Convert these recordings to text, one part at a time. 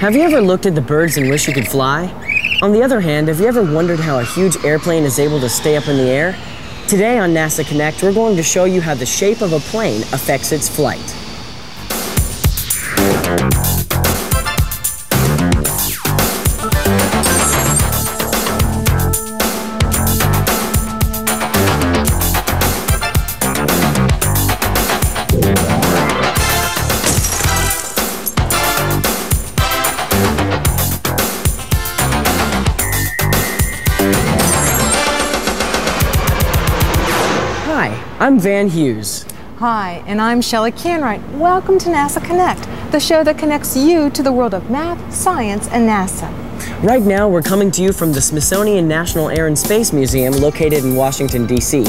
Have you ever looked at the birds and wish you could fly? On the other hand, have you ever wondered how a huge airplane is able to stay up in the air? Today on NASA Connect, we're going to show you how the shape of a plane affects its flight. I'm Van Hughes. Hi, and I'm Shelley Canright. Welcome to NASA Connect, the show that connects you to the world of math, science, and NASA. Right now, we're coming to you from the Smithsonian National Air and Space Museum located in Washington, D.C.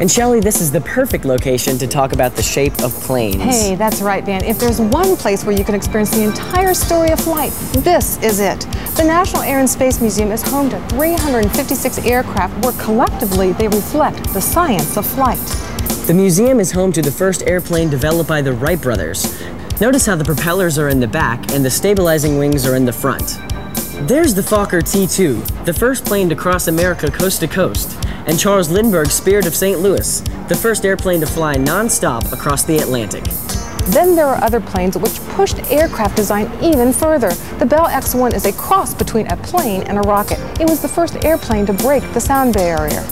And Shelley, this is the perfect location to talk about the shape of planes. Hey, that's right, Van. If there's one place where you can experience the entire story of flight, this is it. The National Air and Space Museum is home to 356 aircraft where collectively they reflect the science of flight. The museum is home to the first airplane developed by the Wright brothers. Notice how the propellers are in the back and the stabilizing wings are in the front. There's the Fokker T-2, the first plane to cross America coast to coast, and Charles Lindbergh's Spirit of St. Louis, the first airplane to fly non-stop across the Atlantic. Then there are other planes which pushed aircraft design even further. The Bell X-1 is a cross between a plane and a rocket. It was the first airplane to break the sound barrier.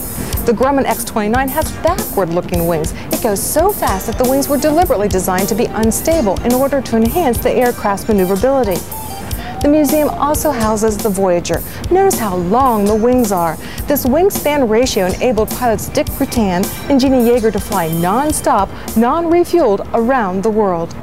The Grumman X-29 has backward-looking wings. It goes so fast that the wings were deliberately designed to be unstable in order to enhance the aircraft's maneuverability. The museum also houses the Voyager. Notice how long the wings are. This wingspan ratio enabled pilots Dick Rutan and Jeana Yeager to fly non-stop, non-refueled around the world.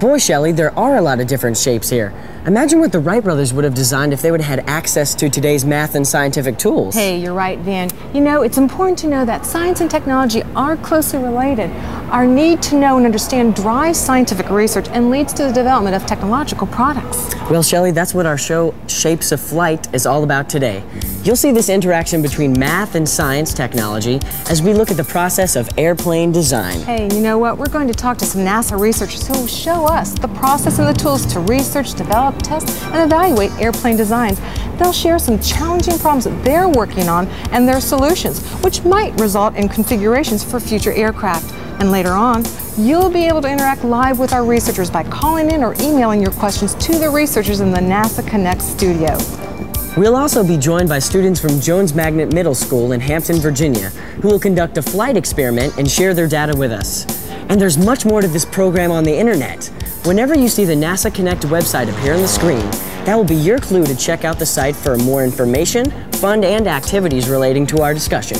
Boy, Shelley, there are a lot of different shapes here. Imagine what the Wright brothers would have designed if they would have had access to today's math and scientific tools. Hey, you're right, Van. You know, it's important to know that science and technology are closely related. Our need to know and understand drives scientific research and leads to the development of technological products. Well, Shelley, that's what our show Shapes of Flight is all about today. You'll see this interaction between math and science technology as we look at the process of airplane design. Hey, you know what? We're going to talk to some NASA researchers who will show us the process and the tools to research, develop, test, and evaluate airplane designs. They'll share some challenging problems that they're working on and their solutions, which might result in configurations for future aircraft. And later on, you'll be able to interact live with our researchers by calling in or emailing your questions to the researchers in the NASA Connect studio. We'll also be joined by students from Jones Magnet Middle School in Hampton, Virginia, who will conduct a flight experiment and share their data with us. And there's much more to this program on the internet. Whenever you see the NASA Connect website appear on the screen, that will be your clue to check out the site for more information, fun, and activities relating to our discussion.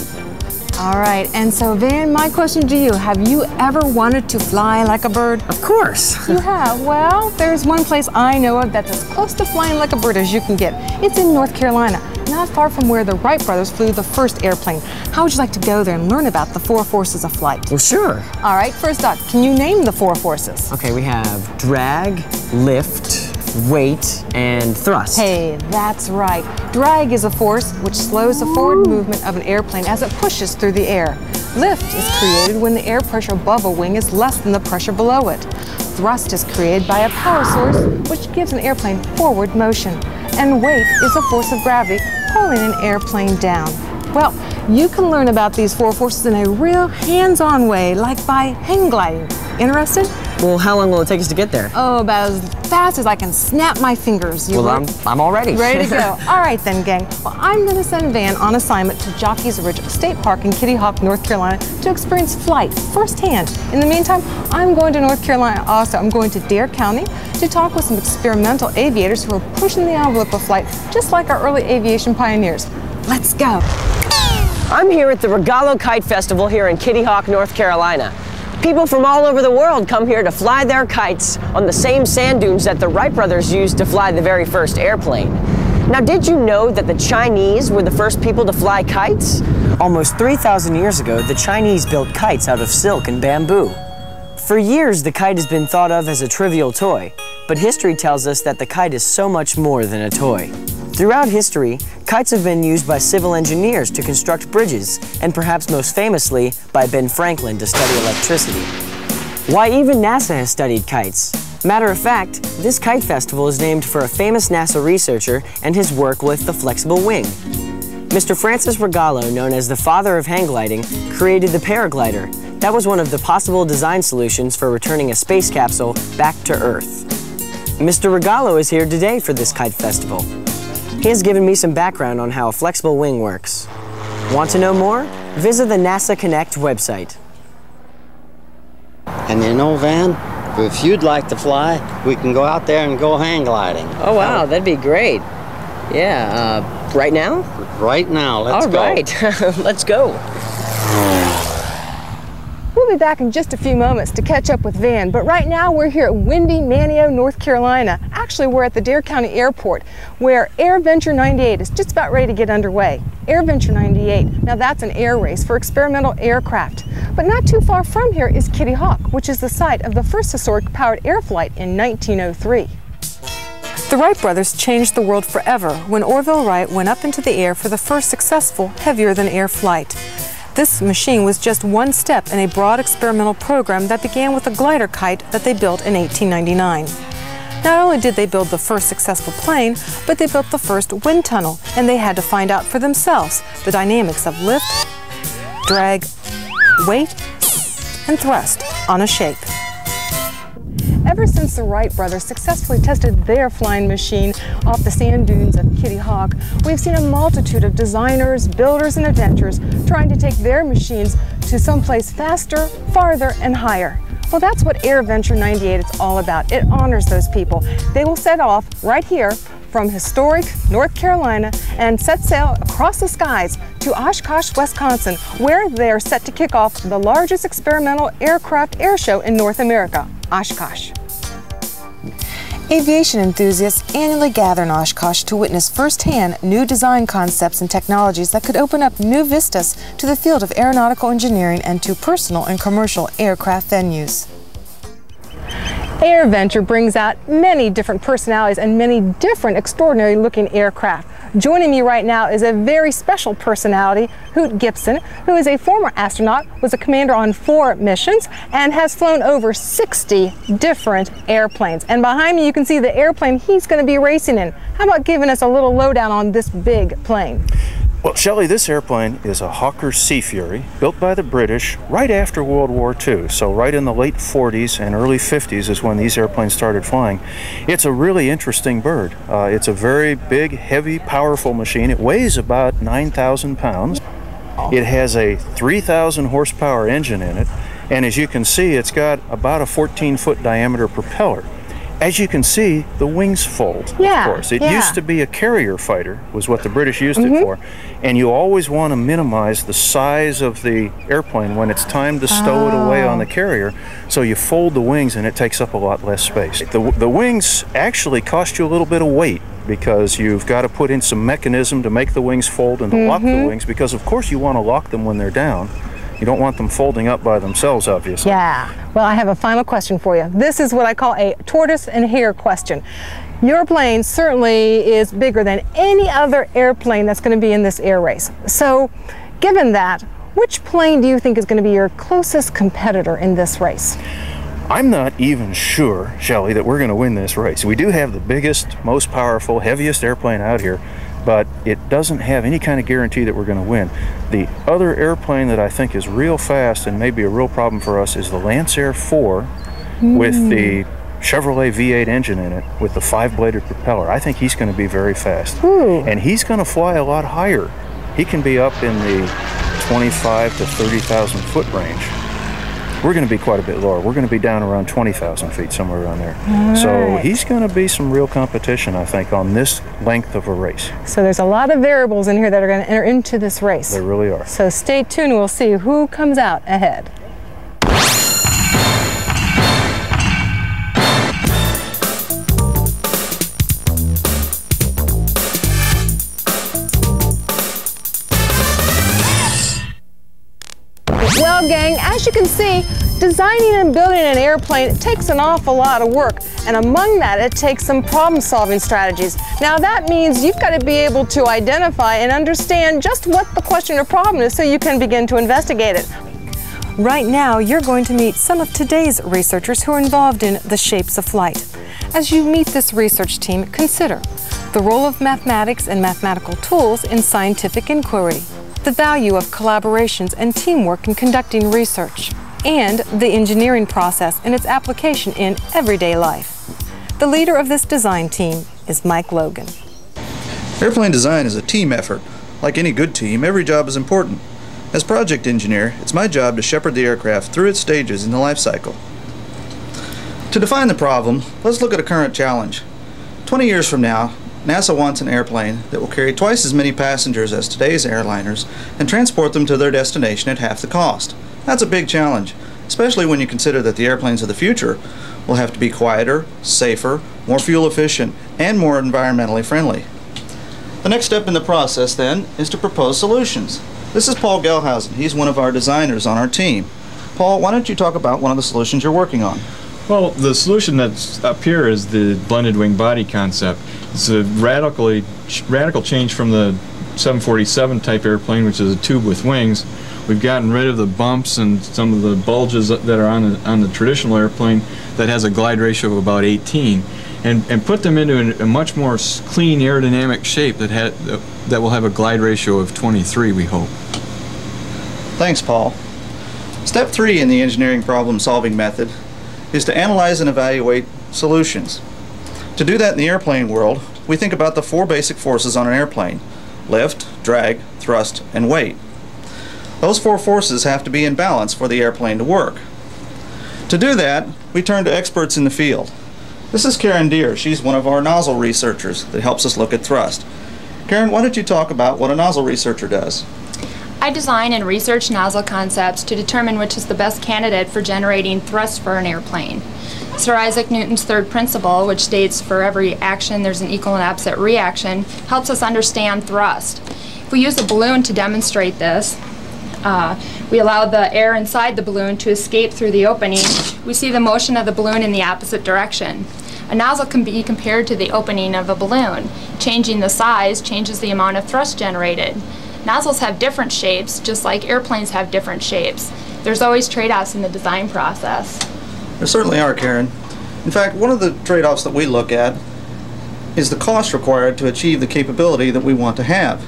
All right, and so Van, my question to you, have you ever wanted to fly like a bird? Of course. You have? Well, there's one place I know of that's as close to flying like a bird as you can get. It's in North Carolina, not far from where the Wright brothers flew the first airplane. How would you like to go there and learn about the four forces of flight? Well, sure. All right, first up, can you name the four forces? Okay, we have drag, lift, weight, and thrust. Hey, that's right. Drag is a force which slows the forward movement of an airplane as it pushes through the air. Lift is created when the air pressure above a wing is less than the pressure below it. Thrust is created by a power source which gives an airplane forward motion. And weight is a force of gravity pulling an airplane down. Well, you can learn about these four forces in a real hands-on way, like by hang gliding. Interested? Well, how long will it take us to get there? Oh, about as fast as I can snap my fingers. You well, I'm, I'm all ready. Ready to go. all right then, gang. Well, I'm going to send Van on assignment to Jockey's Ridge State Park in Kitty Hawk, North Carolina to experience flight firsthand. In the meantime, I'm going to North Carolina also. I'm going to Dare County to talk with some experimental aviators who are pushing the envelope of flight just like our early aviation pioneers. Let's go. I'm here at the Rogallo Kite Festival here in Kitty Hawk, North Carolina. People from all over the world come here to fly their kites on the same sand dunes that the Wright brothers used to fly the very first airplane. Now, did you know that the Chinese were the first people to fly kites? Almost 3,000 years ago, the Chinese built kites out of silk and bamboo. For years, the kite has been thought of as a trivial toy, but history tells us that the kite is so much more than a toy. Throughout history, kites have been used by civil engineers to construct bridges, and perhaps most famously, by Ben Franklin to study electricity. Why even NASA has studied kites. Matter of fact, this kite festival is named for a famous NASA researcher and his work with the flexible wing. Mr. Francis Rogallo, known as the father of hang gliding, created the paraglider. That was one of the possible design solutions for returning a space capsule back to Earth. Mr. Rogallo is here today for this kite festival. He has given me some background on how a flexible wing works. Want to know more? Visit the NASA Connect website. And you know, Van, if you'd like to fly, we can go out there and go hang gliding. Oh, wow, that'd be great. Yeah, uh, right now? Right now, let's All go. right, let's go. We'll be back in just a few moments to catch up with Van, but right now we're here at Windy Manteo, North Carolina. Actually, we're at the Dare County Airport where Air Venture 98 is just about ready to get underway. Air Venture 98, now that's an air race for experimental aircraft. But not too far from here is Kitty Hawk, which is the site of the first historic powered air flight in 1903. The Wright brothers changed the world forever when Orville Wright went up into the air for the first successful heavier than air flight. This machine was just one step in a broad experimental program that began with a glider kite that they built in 1899. Not only did they build the first successful plane, but they built the first wind tunnel, and they had to find out for themselves the dynamics of lift, drag, weight, and thrust on a shape. Ever since the Wright brothers successfully tested their flying machine off the sand dunes of Kitty Hawk, we've seen a multitude of designers, builders, and inventors trying to take their machines to someplace faster, farther, and higher. Well, that's what Air Venture 98 is all about. It honors those people. They will set off right here from historic North Carolina and set sail across the skies to Oshkosh, Wisconsin, where they are set to kick off the largest experimental aircraft air show in North America, Oshkosh. Aviation enthusiasts annually gather in Oshkosh to witness firsthand new design concepts and technologies that could open up new vistas to the field of aeronautical engineering and to personal and commercial aircraft venues. AirVenture brings out many different personalities and many different extraordinary looking aircraft. Joining me right now is a very special personality, Hoot Gibson, who is a former astronaut, was a commander on four missions, and has flown over 60 different airplanes. And behind me you can see the airplane he's going to be racing in. How about giving us a little lowdown on this big plane? Well, Shelley, this airplane is a Hawker Sea Fury built by the British right after World War II. So, right in the late 40s and early 50s is when these airplanes started flying. It's a really interesting bird. Uh, it's a very big, heavy, powerful machine. It weighs about 9,000 pounds. It has a 3,000 horsepower engine in it, and as you can see, it's got about a 14 foot diameter propeller. As you can see, the wings fold, Yeah, of course. It yeah. used to be a carrier fighter, was what the British used Mm-hmm. it for. And you always want to minimize the size of the airplane when it's time to stow it away Oh. on the carrier. So you fold the wings and it takes up a lot less space. The, the wings actually cost you a little bit of weight because you've got to put in some mechanism to make the wings fold and to lock Mm-hmm. the wings because, of course, you want to lock them when they're down. You don't want them folding up by themselves, obviously. Yeah. Well, I have a final question for you. This is what I call a tortoise and hare question. Your plane certainly is bigger than any other airplane that's going to be in this air race. So, given that, which plane do you think is going to be your closest competitor in this race? I'm not even sure, Shelley, that we're going to win this race. We do have the biggest, most powerful, heaviest airplane out here, but it doesn't have any kind of guarantee that we're going to win. The other airplane that I think is real fast and maybe a real problem for us is the Lancair 4 with the hmm. Chevrolet V8 engine in it with the five bladed propeller. I think he's going to be very fast. Hmm. And he's going to fly a lot higher. He can be up in the 25 to 30,000 foot range we're going to be quite a bit lower. We're going to be down around 20,000 feet, somewhere around there. So he's going to be some real competition, I think, on this length of a race. So, there's a lot of variables in here that are going to enter into this race. They really are. So, stay tuned. We'll see who comes out ahead. See, designing and building an airplane takes an awful lot of work, and among that, it takes some problem-solving strategies. Now, that means you've got to be able to identify and understand just what the question or problem is so you can begin to investigate it. Right now, you're going to meet some of today's researchers who are involved in the shapes of flight. As you meet this research team, consider the role of mathematics and mathematical tools in scientific inquiry, the value of collaborations and teamwork in conducting research, and the engineering process and its application in everyday life. The leader of this design team is Mike Logan. Airplane design is a team effort. Like any good team, every job is important. As project engineer, it's my job to shepherd the aircraft through its stages in the life cycle. To define the problem, let's look at a current challenge. 20 years from now, NASA wants an airplane that will carry twice as many passengers as today's airliners and transport them to their destination at half the cost. That's a big challenge, especially when you consider that the airplanes of the future will have to be quieter, safer, more fuel efficient, and more environmentally friendly. The next step in the process, then, is to propose solutions. This is Paul Gelhausen. He's one of our designers on our team. Paul, why don't you talk about one of the solutions you're working on? Well, the solution that's up here is the blended wing body concept. It's a radically radical change from the 747 type airplane, which is a tube with wings. We've gotten rid of the bumps and some of the bulges that are on the, on the traditional airplane that has a glide ratio of about 18 and, and put them into a, much more clean aerodynamic shape that, had, uh, that will have a glide ratio of 23, we hope. Thanks, Paul. Step three in the engineering problem solving method is to analyze and evaluate solutions. To do that in the airplane world, we think about the four basic forces on an airplane lift, drag, thrust, and weight. Those four forces have to be in balance for the airplane to work. To do that, we turn to experts in the field. This is Karen Deere. She's one of our nozzle researchers that helps us look at thrust. Karen, why don't you talk about what a nozzle researcher does? I design and research nozzle concepts to determine which is the best candidate for generating thrust for an airplane. Sir Isaac Newton's third principle, which states for every action there's an equal and opposite reaction, helps us understand thrust. If we use a balloon to demonstrate this, uh, we allow the air inside the balloon to escape through the opening. We see the motion of the balloon in the opposite direction. A nozzle can be compared to the opening of a balloon. Changing the size changes the amount of thrust generated. Nozzles have different shapes, just like airplanes have different shapes. There's always trade-offs in the design process. There certainly are, Karen. In fact, one of the trade-offs that we look at is the cost required to achieve the capability that we want to have.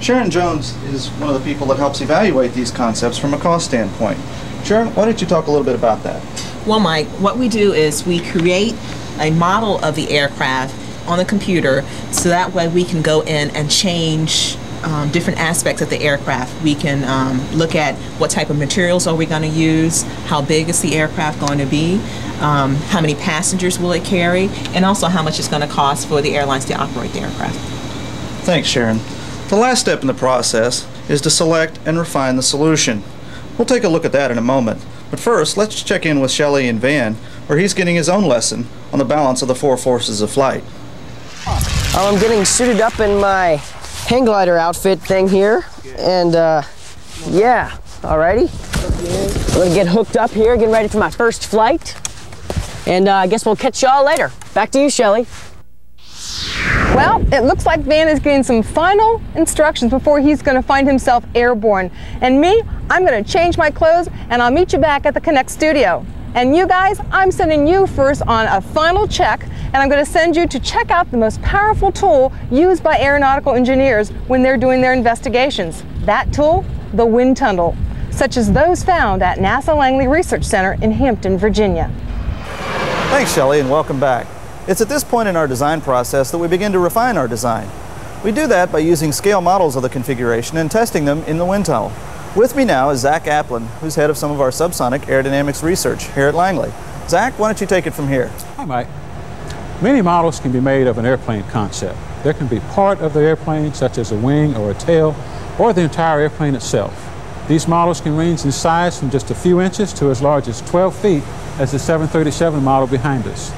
Sharon Jones is one of the people that helps evaluate these concepts from a cost standpoint. Sharon, why don't you talk a little bit about that? Well, Mike, what we do is we create a model of the aircraft on the computer so that way we can go in and change um, different aspects of the aircraft. We can um, look at what type of materials are we going to use, how big is the aircraft going to be, um, how many passengers will it carry, and also how much it's going to cost for the airlines to operate the aircraft. Thanks, Sharon. The last step in the process is to select and refine the solution. We'll take a look at that in a moment. But first, let's check in with Shelley and Van, where he's getting his own lesson on the balance of the four forces of flight. Well, I'm getting suited up in my hang glider outfit thing here. And uh, yeah, alrighty. I'm gonna get hooked up here, getting ready for my first flight. And uh, I guess we'll catch y'all later. Back to you, Shelley. Well, it looks like Van is getting some final instructions before he's going to find himself airborne. And me, I'm going to change my clothes and I'll meet you back at the Connect studio. And you guys, I'm sending you first on a final check and I'm going to send you to check out the most powerful tool used by aeronautical engineers when they're doing their investigations. That tool, the wind tunnel, such as those found at NASA Langley Research Center in Hampton, Virginia. Thanks, Shelley, and welcome back. It's at this point in our design process that we begin to refine our design. We do that by using scale models of the configuration and testing them in the wind tunnel. With me now is Zach Applin, who's head of some of our subsonic aerodynamics research here at Langley. Zach, why don't you take it from here? Hi, Mike. Many models can be made of an airplane concept. There can be part of the airplane, such as a wing or a tail, or the entire airplane itself. These models can range in size from just a few inches to as large as 12 feet as the 737 model behind us.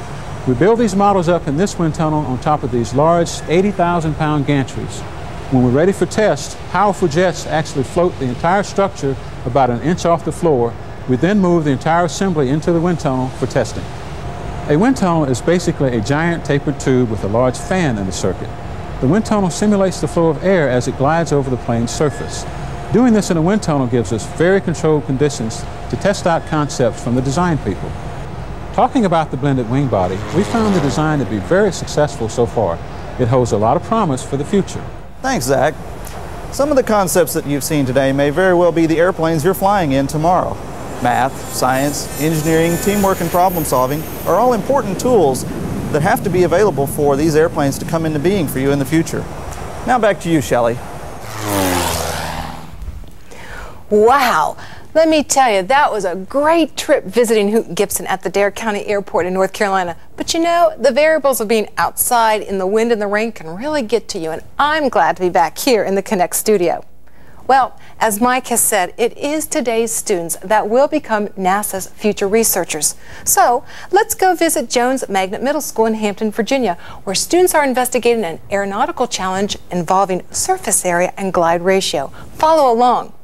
We build these models up in this wind tunnel on top of these large 80,000 pound gantries. When we're ready for test, powerful jets actually float the entire structure about an inch off the floor. We then move the entire assembly into the wind tunnel for testing. A wind tunnel is basically a giant tapered tube with a large fan in the circuit. The wind tunnel simulates the flow of air as it glides over the plane's surface. Doing this in a wind tunnel gives us very controlled conditions to test out concepts from the design people. Talking about the blended wing body, we found the design to be very successful so far. It holds a lot of promise for the future. Thanks, Zach. Some of the concepts that you've seen today may very well be the airplanes you're flying in tomorrow. Math, science, engineering, teamwork, and problem solving are all important tools that have to be available for these airplanes to come into being for you in the future. Now back to you, Shelley. Wow. Let me tell you, that was a great trip visiting Hoot Gibson at the Dare County Airport in North Carolina. But you know, the variables of being outside in the wind and the rain can really get to you, and I'm glad to be back here in the Connect studio. Well, as Mike has said, it is today's students that will become NASA's future researchers. So let's go visit Jones Magnet Middle School in Hampton, Virginia, where students are investigating an aeronautical challenge involving surface area and glide ratio. Follow along.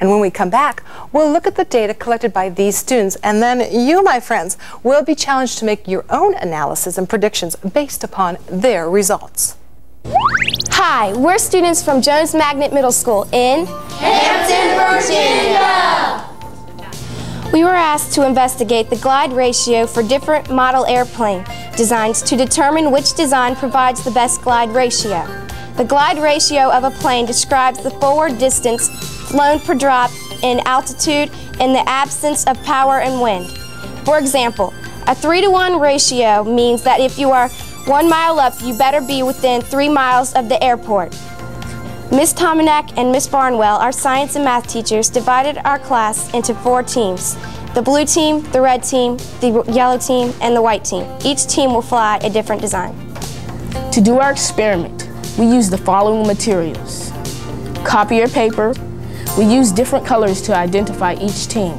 And when we come back, we'll look at the data collected by these students, and then you, my friends, will be challenged to make your own analysis and predictions based upon their results. Hi, we're students from Jones Magnet Middle School in Hampton, Virginia. We were asked to investigate the glide ratio for different model airplane designs to determine which design provides the best glide ratio. The glide ratio of a plane describes the forward distance flown per drop in altitude in the absence of power and wind. For example, a 3 to 1 ratio means that if you are one mile up, you better be within three miles of the airport. Miss Tomanek and Miss Barnwell, our science and math teachers, divided our class into four teams. The blue team, the red team, the yellow team, and the white team. Each team will fly a different design. To do our experiment, we use the following materials. Copier paper, we used different colors to identify each team.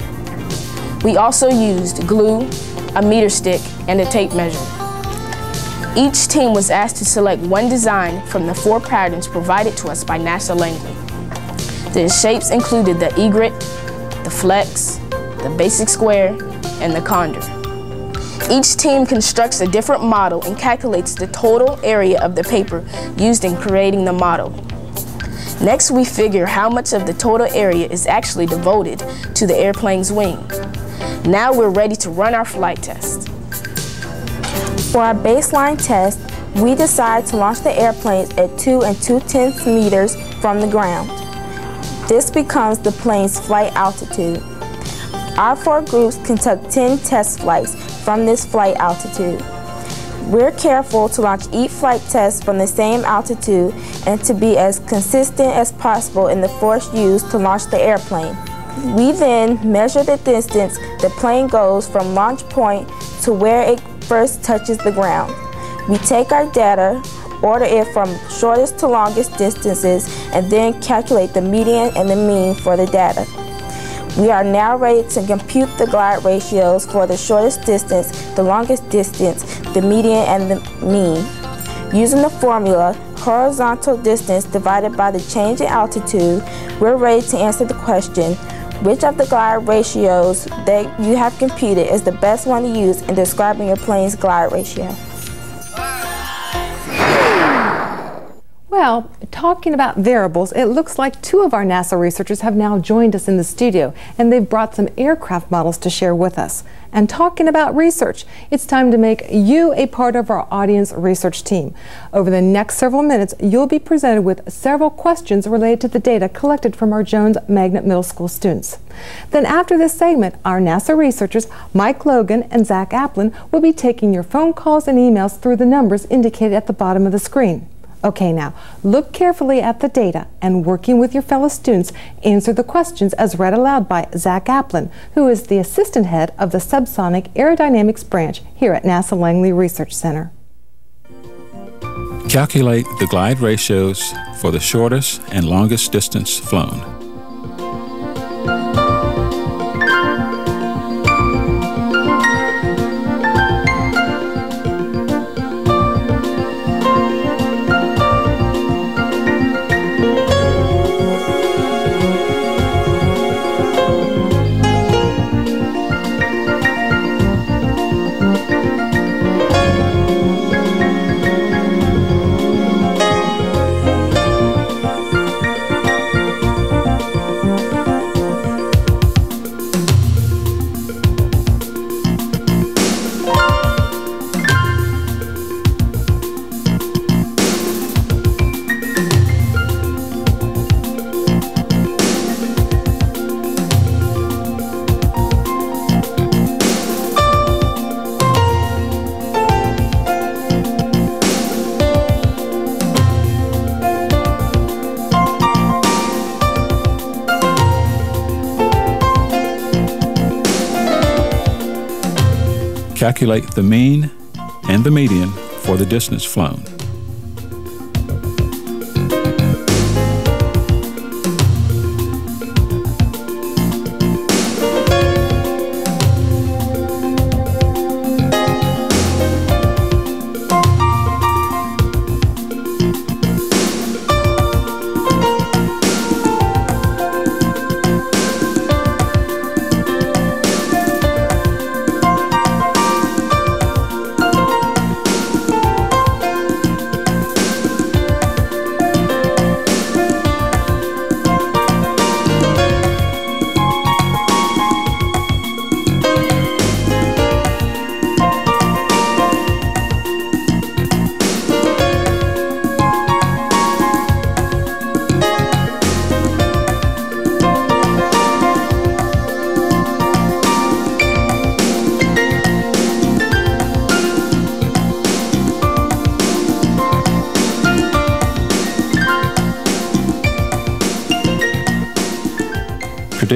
We also used glue, a meter stick, and a tape measure. Each team was asked to select one design from the four patterns provided to us by NASA Langley. The shapes included the egret, the flex, the basic square, and the condor. Each team constructs a different model and calculates the total area of the paper used in creating the model. Next, we figure how much of the total area is actually devoted to the airplane's wing. Now we're ready to run our flight test. For our baseline test, we decide to launch the airplanes at 2 and 2 tenths meters from the ground. This becomes the plane's flight altitude. Our four groups conduct 10 test flights from this flight altitude. We're careful to launch each flight test from the same altitude and to be as consistent as possible in the force used to launch the airplane. We then measure the distance the plane goes from launch point to where it first touches the ground. We take our data, order it from shortest to longest distances, and then calculate the median and the mean for the data. We are now ready to compute the glide ratios for the shortest distance, the longest distance, the median, and the mean. Using the formula, horizontal distance divided by the change in altitude, we're ready to answer the question, which of the glide ratios that you have computed is the best one to use in describing your plane's glide ratio? Well, talking about variables, it looks like two of our NASA researchers have now joined us in the studio, and they've brought some aircraft models to share with us. And talking about research, it's time to make you a part of our audience research team. Over the next several minutes, you'll be presented with several questions related to the data collected from our Jones Magnet Middle School students. Then after this segment, our NASA researchers, Mike Logan and Zach Applin, will be taking your phone calls and emails through the numbers indicated at the bottom of the screen. Okay, now look carefully at the data and working with your fellow students, answer the questions as read aloud by Zach Applin, who is the assistant head of the Subsonic Aerodynamics branch here at NASA Langley Research Center. Calculate the glide ratios for the shortest and longest distance flown. Calculate the mean and the median for the distance flown.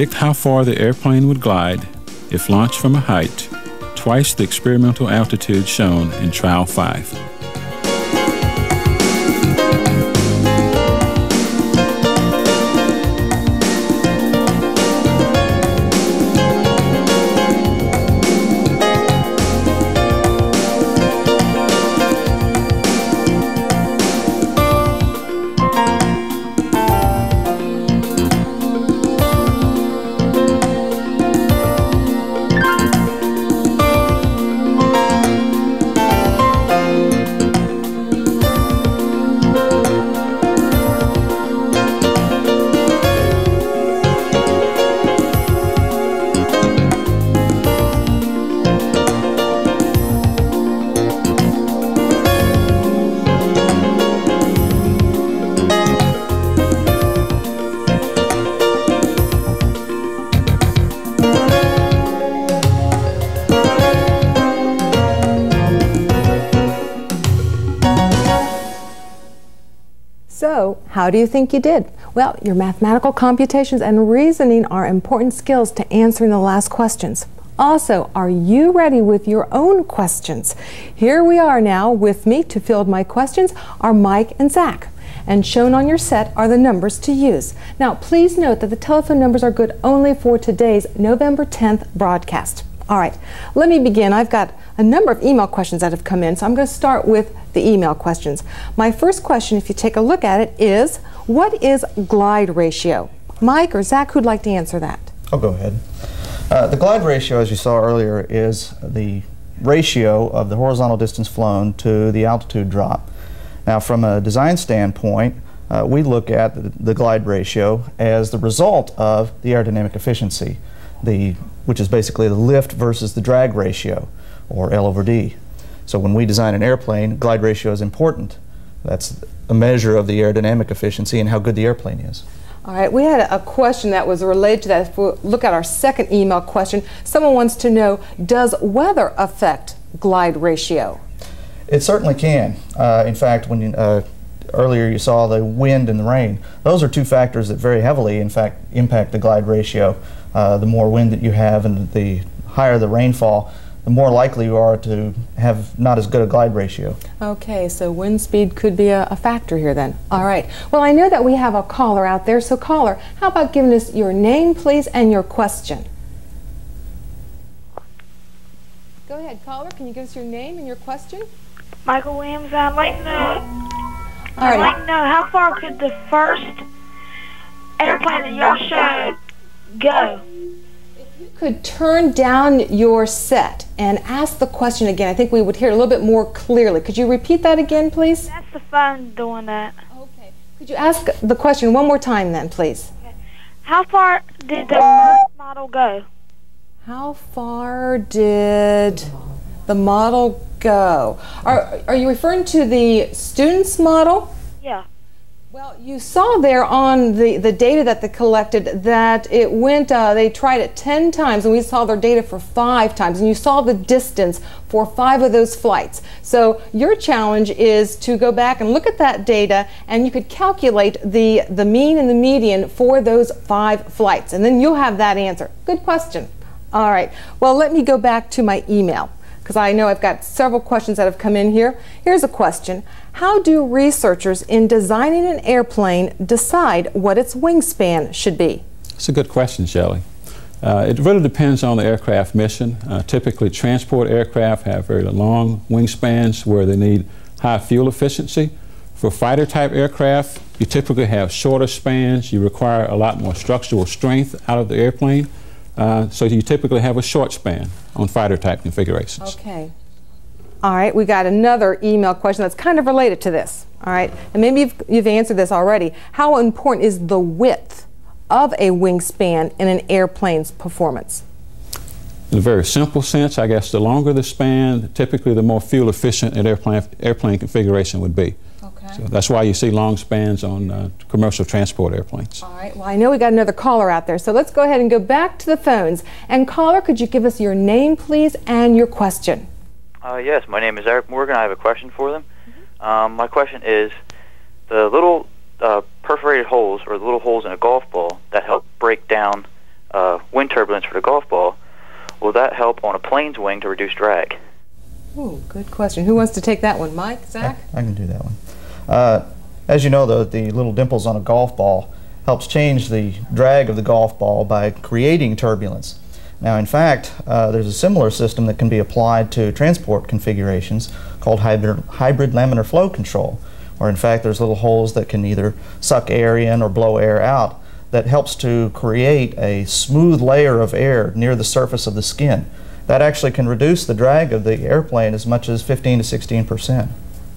Predict how far the airplane would glide if launched from a height twice the experimental altitude shown in Trial 5. How do you think you did? Well, your mathematical computations and reasoning are important skills to answering the last questions. Also, are you ready with your own questions? Here we are now with me to field my questions are Mike and Zach. And shown on your set are the numbers to use. Now, please note that the telephone numbers are good only for today's November 10th broadcast. All right, let me begin. I've got a number of email questions that have come in, so I'm going to start with the email questions. My first question, if you take a look at it, is what is glide ratio? Mike or Zach, who'd like to answer that? I'll go ahead. Uh, the glide ratio, as you saw earlier, is the ratio of the horizontal distance flown to the altitude drop. Now, from a design standpoint, uh, we look at the, the glide ratio as the result of the aerodynamic efficiency, the, which is basically the lift versus the drag ratio, or L over D. So when we design an airplane, glide ratio is important. That's a measure of the aerodynamic efficiency and how good the airplane is. All right, we had a question that was related to that. If we look at our second email question, someone wants to know Does weather affect glide ratio? It certainly can. Uh, in fact, when you, uh, earlier you saw the wind and the rain, those are two factors that very heavily, in fact, impact the glide ratio. Uh, the more wind that you have and the higher the rainfall, the more likely you are to have not as good a glide ratio. Okay, so wind speed could be a, a, factor here then. All right. Well, I know that we have a caller out there, so caller, how about giving us your name, please, and your question? Go ahead, caller. Can you give us your name and your question? Michael Williams. I'd like to know. All right. I'd like to know how far could the first airplane that y'all showed go? If you could turn down your set and ask the question again, I think we would hear it a little bit more clearly. Could you repeat that again, please? That's the phone doing that. Okay. Could you ask the question one more time then, please? Okay. How far did the model go? How far did the model go? Are, are you referring to the student's model? Yeah. Well, you saw there on the, the data that they collected that it went, uh, they tried it 10 times, and we saw their data for five times, and you saw the distance for five of those flights. So your challenge is to go back and look at that data, and you could calculate the, the mean and the median for those five flights, and then you'll have that answer. Good question. All right. Well, let me go back to my email. Because I know I've got several questions that have come in here. Here's a question. How do researchers in designing an airplane decide what its wingspan should be? It's a good question, Shelley. Uh, it really depends on the aircraft mission. Uh, typically, transport aircraft have very long wingspans where they need high fuel efficiency. For fighter type aircraft, you typically have shorter spans. You require a lot more structural strength out of the airplane. Uh, so you typically have a short span on fighter type configurations. Okay. All right, we got another email question that's kind of related to this. All right, and maybe you've, you've answered this already. How important is the width of a wingspan in an airplane's performance? In a very simple sense, I guess the longer the span, typically the more fuel efficient an airplane, airplane configuration would be. Okay. So that's why you see long spans on uh, commercial transport airplanes. All right, well, I know we got another caller out there, so let's go ahead and go back to the phones. And caller, could you give us your name, please, and your question? Uh, yes, my name is Eric Morgan. I have a question for them. Mm-hmm. Um, my question is the little uh, perforated holes or the little holes in a golf ball that help break down uh, wind turbulence for the golf ball, will that help on a plane's wing to reduce drag? Oh, good question. Who wants to take that one? Mike, Zach? I, I can do that one. Uh, as you know, the, the little dimples on a golf ball helps change the drag of the golf ball by creating turbulence. Now, in fact, uh, there's a similar system that can be applied to transport configurations called hybrid, hybrid laminar flow control or in fact there's little holes that can either suck air in or blow air out that helps to create a smooth layer of air near the surface of the skin. That actually can reduce the drag of the airplane as much as 15 to 16 percent.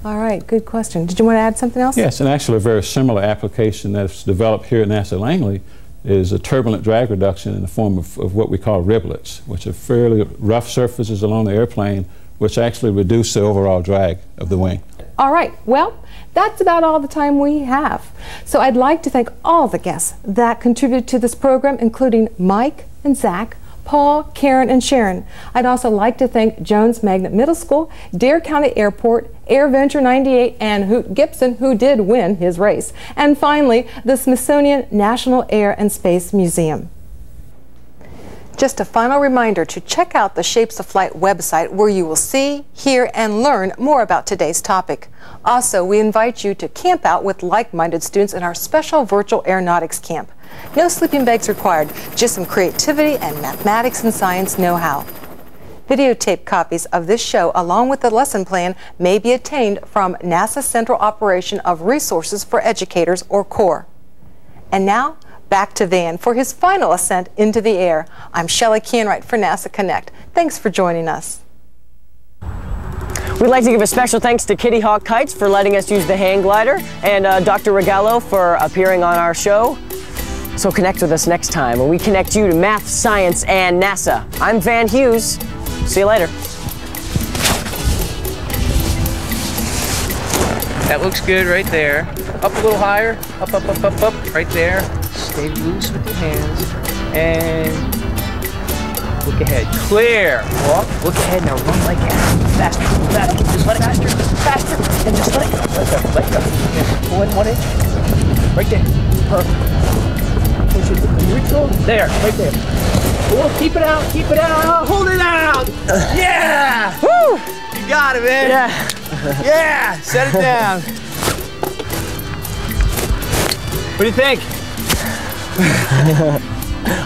All right, good question. Did you want to add something else? Yes, and actually a very similar application that's developed here at NASA Langley is a turbulent drag reduction in the form of, of what we call riblets, which are fairly rough surfaces along the airplane which actually reduce the overall drag of the wing. All right, well, that's about all the time we have. So I'd like to thank all the guests that contributed to this program, including Mike and Zach, Paul, Karen, and Sharon. I'd also like to thank Jones Magnet Middle School, Dare County Airport, AirVenture 98, and Hoot Gibson, who did win his race. And finally, the Smithsonian National Air and Space Museum. Just a final reminder to check out the Shapes of Flight website where you will see, hear, and learn more about today's topic. Also, we invite you to camp out with like-minded students in our special virtual aeronautics camp. No sleeping bags required, just some creativity and mathematics and science know-how. Videotape copies of this show along with the lesson plan may be obtained from NASA Central Operation of Resources for Educators or CORE. And now, back to Van for his final ascent into the air. I'm Shelley Canright for NASA Connect. Thanks for joining us. We'd like to give a special thanks to Kitty Hawk Kites for letting us use the hang glider and uh, Dr. Rogallo for appearing on our show. So connect with us next time when we connect you to math, science, and NASA. I'm Van Hughes. See you later. That looks good right there. Up a little higher. Up, up, up, up, up. Right there. Stay loose with your hands. And look ahead. Clear. Walk. Look ahead. Now run like that. Faster. Faster. Just let it faster. Faster. And just let it go. Let go. Let go. Pull in one inch. Right there. Perfect. Push it. Over. There. Right there. Cool. Keep it out. Keep it out. Hold it out. Yeah. Woo. You got it, man. Yeah. yeah. Set it down. What do you think?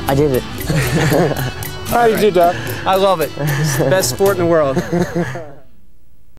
I did it. How did you do, Doc? I love it. It's the best sport in the world.